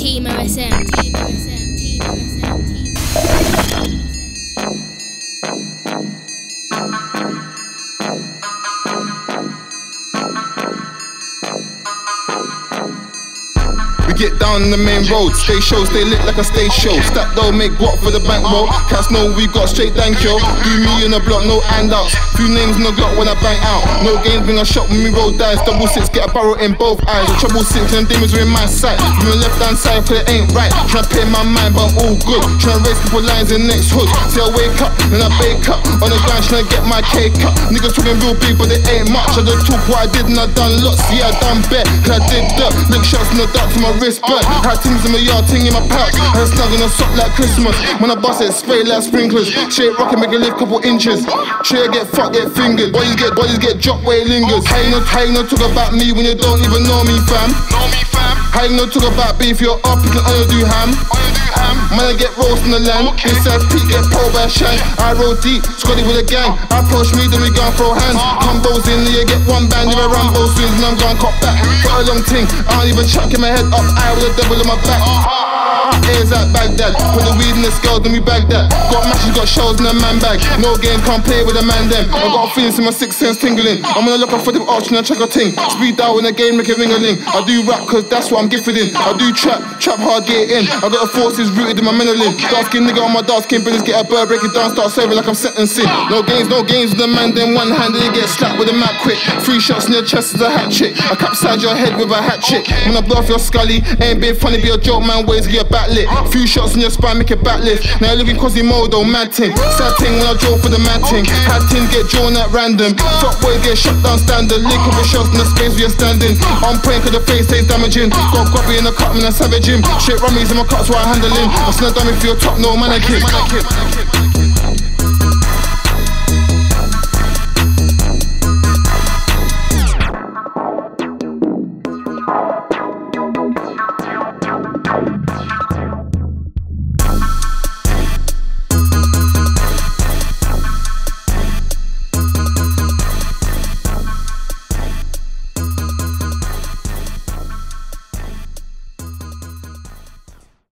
Team OSM. Team OSM. Team OSM. Team We get down the main road, stay show, stay lit like a stage show. Stack though, make guap for the bankroll. Cats know we got straight thank you. Do me in the block, no handouts. Few names in the block when I bang out. No games, bring a shot when we roll dice. Double six, get a barrel in both eyes. Trouble six, and demons are in my sight. From the left hand side, cause it ain't right. Tryna pay my mind, but I'm all good. Tryna raise couple lines in next hood. See, I wake up, then I bake up. On the grind, tryna get my cake up. Niggas talking real big, but they ain't much. I just talk what I did, and I done lots. Yeah, I done bet, cause I did that. Lick shots in the dark to my wrist burn. Had things in my yard, ting in my pouch. A snug in a sock like Christmas. When I bust it, spray like sprinklers. Shake rocket, make it lift couple inches. Chair get fucked, get fingered. Bodies get bodies get dropped where it lingers. How you know, know talk about me when you don't even know me, fam? Know me, fam. How you know talk about beef? You're up, you can only do ham. Only do ham. Man, I get roast in the land. Okay. Side Pete get pulled by shank. I roll deep, Scotty with a gang. I Approach me, then we gon' throw hands. Combos in, you get one band, if a Rambo swings, and I'm gon' cop back. Got a long ting, I don't even chuck in my head up. I with a devil in my back. Put the weed in the scales, then we bag that. Got matches, got shells in a man bag. No game, can't play with a man them. I got feelings in my six sense tingling. I'm gonna look up for them option and check a ting. Speed down in the game, make a ring a ling. I do rap cause that's what I'm gifted in. I do trap, trap hard, get in. I got the forces rooted in my mentalin. Dark skin nigga on my dark skin business, get a bird, break it down, start serving like I'm sentencing. No games, no games with the man, then one hand, then get slapped with a map quick. Three shots in your chest is a hat trick. I capsize your head with a hatchet. When I blow off your scully, ain't being funny, be a joke, man, ways get back lit. Few shots in your spine, make it back lift. Now you're looking Quasimodo, mad ting. Sad ting when I draw for the mad ting. Had ting get drawn at random. Top boys get shut down standard. Lick up shots in the space where you're standing. On point cause the face stays damaging. Got grubby in the cut, man, I savage him. Shit rummies in my cuts while I handle him. I snap dummy for your top, no mannequin. mannequin.